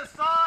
the side!